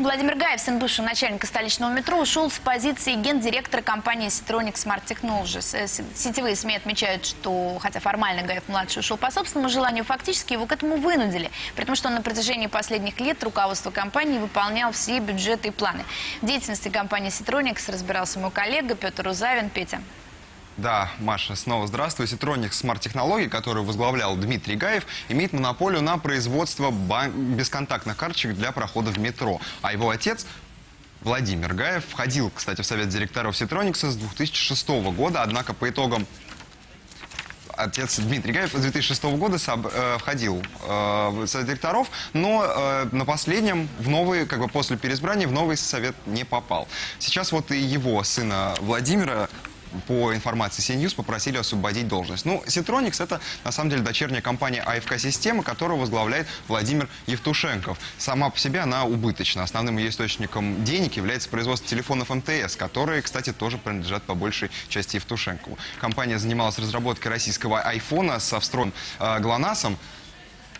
Владимир Гаев, сын бывшего начальника столичного метро, ушел с позиции гендиректора компании Citronic Smart Technologies. Э, Сетевые СМИ отмечают, что, хотя формально Гаев-младший ушел по собственному желанию, фактически его к этому вынудили. При том, что он на протяжении последних лет руководство компании выполнял все бюджеты и планы. В деятельности компании Citronics разбирался мой коллега Петр Узавин. Петя. Да, Маша, снова здравствуйте. Citronics Smart Технологий, которую возглавлял Дмитрий Гаев, имеет монополию на производство бесконтактных карточек для прохода в метро. А его отец Владимир Гаев входил, кстати, в совет директоров Citronics с 2006 года, однако по итогам отец Дмитрий Гаев с 2006 года соб- э, входил э, в совет директоров, но э, на последнем, в новый, как бы после переизбрания, в новый совет не попал. Сейчас вот и его сына Владимира по информации CNews попросили освободить должность. Ну, Citronics это, на самом деле, дочерняя компания АФК-системы, которую возглавляет Владимир Евтушенков. Сама по себе она убыточна. Основным ее источником денег является производство телефонов МТС, которые, кстати, тоже принадлежат по большей части Евтушенкову. Компания занималась разработкой российского айфона со встроенным э, ГЛОНАССом.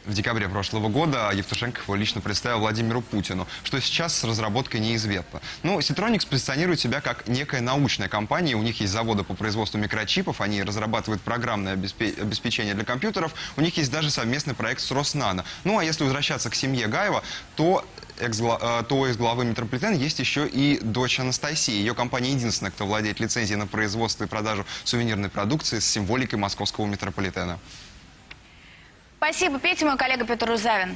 В декабре прошлого года Евтушенко его лично представил Владимиру Путину, что сейчас с разработкой неизвестно. Ну, Citronics позиционирует себя как некая научная компания, у них есть заводы по производству микрочипов, они разрабатывают программное обеспе- обеспечение для компьютеров, у них есть даже совместный проект с Роснано. Ну, а если возвращаться к семье Гаева, то э, то из главы метрополитена есть еще и дочь Анастасии. Ее компания единственная, кто владеет лицензией на производство и продажу сувенирной продукции с символикой московского метрополитена. Спасибо, Петя, мой коллега Петр Узавин.